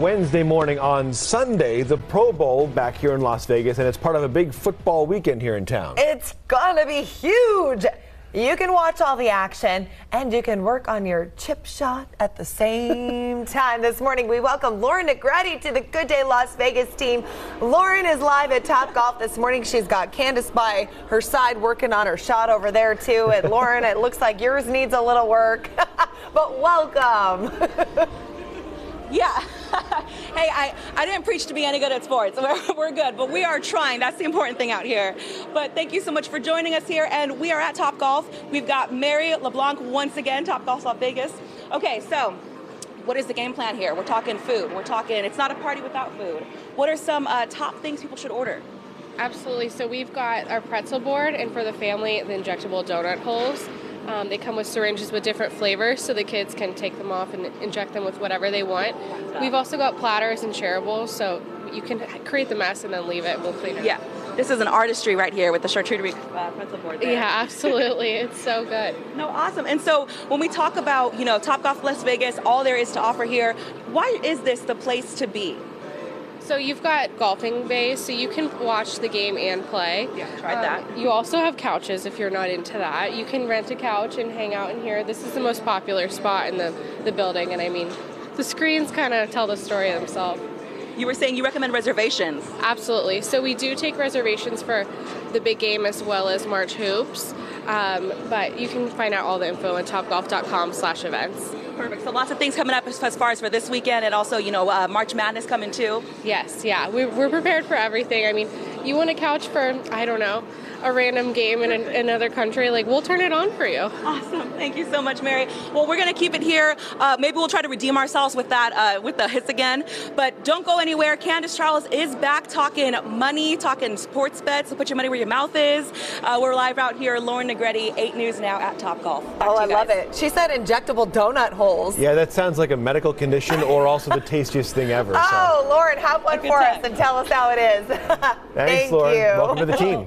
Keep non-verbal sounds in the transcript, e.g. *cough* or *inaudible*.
Wednesday morning on Sunday, the Pro Bowl back here in Las Vegas, and it's part of a big football weekend here in town. It's gonna be huge. You can watch all the action and you can work on your chip shot at the same *laughs* time. This morning, we welcome Lauren Negrete to the Good Day Las Vegas team. Lauren is live at Top Golf this morning. She's got Candace by her side working on her shot over there, too. And Lauren, it looks like yours needs a little work, *laughs* but welcome. *laughs* Yeah. *laughs* hey, I, I didn't preach to be any good at sports. *laughs* We're, we're good, but we are trying. That's the important thing out here. But thank you so much for joining us here. And we are at Top Golf. We've got Mary LeBlanc once again, Top Golf Las Vegas. Okay, so what is the game plan here? We're talking food. We're talking, it's not a party without food. What are some uh, top things people should order? Absolutely. So we've got our pretzel board, and for the family, the injectable donut holes. Um, they come with syringes with different flavors, so the kids can take them off and inject them with whatever they want. We've also got platters and shareables, so you can create the mess and then leave it. We'll clean it. Yeah. This is an artistry right here with the charcuterie uh, pretzel board. There. Yeah, absolutely. *laughs* it's so good. No, awesome. And so when we talk about, you know, Top Golf Las Vegas, all there is to offer here, why is this the place to be? So you've got golfing bays, so you can watch the game and play. Yeah, tried that. Um, you also have couches if you're not into that. You can rent a couch and hang out in here. This is the most popular spot in the, the building, and I mean, the screens kind of tell the story themselves. You were saying you recommend reservations. Absolutely. So we do take reservations for the big game as well as March hoops. Um, but you can find out all the info on topgolf.com slash events. Perfect. So lots of things coming up as, as far as for this weekend and also, you know, uh, March Madness coming too. Yes, yeah. We're, we're prepared for everything. I mean, you want a couch for, I don't know, a random game in an, another country, like we'll turn it on for you. Awesome. Thank you so much, Mary. Well, we're going to keep it here. Uh, maybe we'll try to redeem ourselves with that, uh, with the hits again. But don't go anywhere. Candace Charles is back talking money, talking sports bets. So put your money where your mouth is. Uh, we're live out here. Lauren Negrete, 8 News Now at Top Golf. Back oh, I guys. love it. She said injectable donut holes. Yeah, that sounds like a medical condition or also the tastiest thing ever. Oh, so. Lauren, have one for us and tell us how it is. *laughs* Thanks, Thank Lauren. you. Welcome to the team.